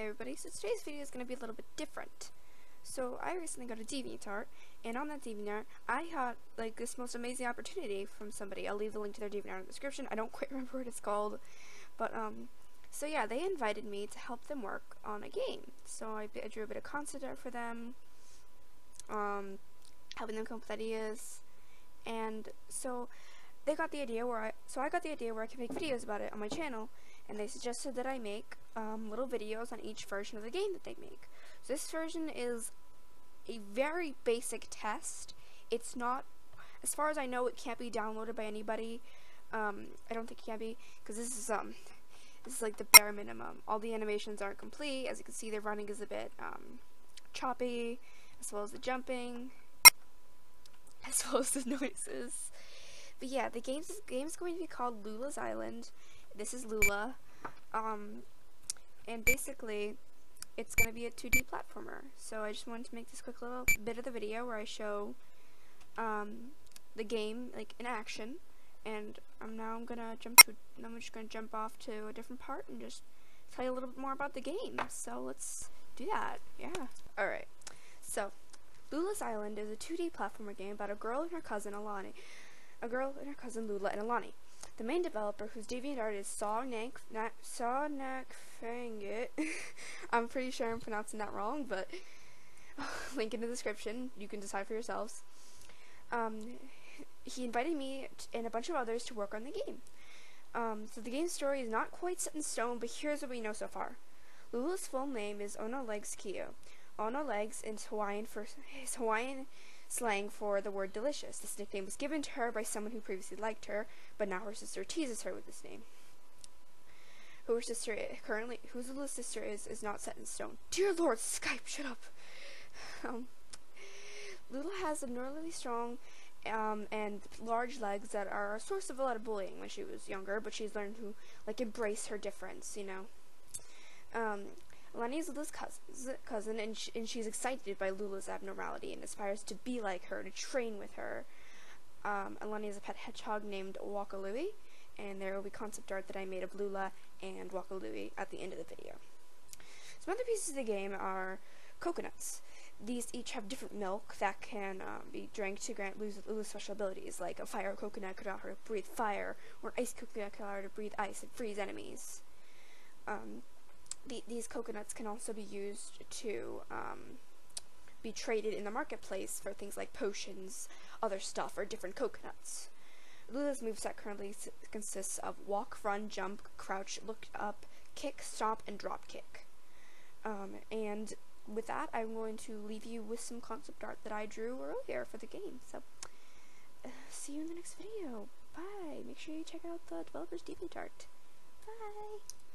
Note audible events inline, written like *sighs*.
Hey everybody, so today's video is going to be a little bit different. So I recently got a DeviantArt, and on that DeviantArt, I had like this most amazing opportunity from somebody. I'll leave the link to their DeviantArt in the description. I don't *laughs* quite remember what it's called, but um, so yeah, they invited me to help them work on a game. So I, I drew a bit of concept art for them, um, helping them come up with ideas, and so they got the idea where I, so I got the idea where I could make videos about it on my channel, and they suggested that I make um, little videos on each version of the game that they make. So this version is a very basic test. It's not, as far as I know, it can't be downloaded by anybody. Um, I don't think it can be, because this is, um, this is like the bare minimum. All the animations aren't complete. As you can see, the running is a bit, um, choppy, as well as the jumping, *laughs* as well as the *laughs* noises. But yeah, the game's, game's going to be called Lula's Island. This is Lula. Um, and basically, it's going to be a 2D platformer. So I just wanted to make this quick little bit of the video where I show um, the game like in action. And um, now I'm gonna jump to. I'm just gonna jump off to a different part and just tell you a little bit more about the game. So let's do that. Yeah. All right. So, Lula's Island is a 2D platformer game about a girl and her cousin Alani. A girl and her cousin Lula and Alani. The main developer, whose DeviantArt is Sawnak Fangit, *laughs* I'm pretty sure I'm pronouncing that wrong, but *laughs* link in the description. You can decide for yourselves. Um, he invited me and a bunch of others to work on the game. Um, so the game's story is not quite set in stone, but here's what we know so far. Lulu's full name is Ona Legs Keo. Ona Legs is Hawaiian for *laughs* is Hawaiian slang for the word delicious. This nickname was given to her by someone who previously liked her, but now her sister teases her with this name. Who her sister is, currently, whose little sister is, is not set in stone. Dear Lord, Skype, shut up. *sighs* Um, Lula has abnormally strong um, and large legs that are a source of a lot of bullying when she was younger, but she's learned to like embrace her difference, you know. Um, Lani is Lula's cousin, cousin and, sh and she's excited by Lula's abnormality and aspires to be like her, to train with her. Um, Alani has a pet hedgehog named Wakalui, and there will be concept art that I made of Lula and Wakalui at the end of the video. Some other pieces of the game are coconuts. These each have different milk that can um, be drank to grant Lula's special abilities, like a fire coconut could allow her to breathe fire, or ice coconut could allow her to breathe ice and freeze enemies. Um, the, these coconuts can also be used to um, be traded in the marketplace for things like potions, other stuff, or different coconuts. Lula's moveset currently consists of walk, run, jump, crouch, look up, kick, stomp, and drop kick. Um, and with that, I'm going to leave you with some concept art that I drew earlier for the game. So, uh, *sighs* see you in the next video. Bye. Make sure you check out the developer's DeviantArt. Bye.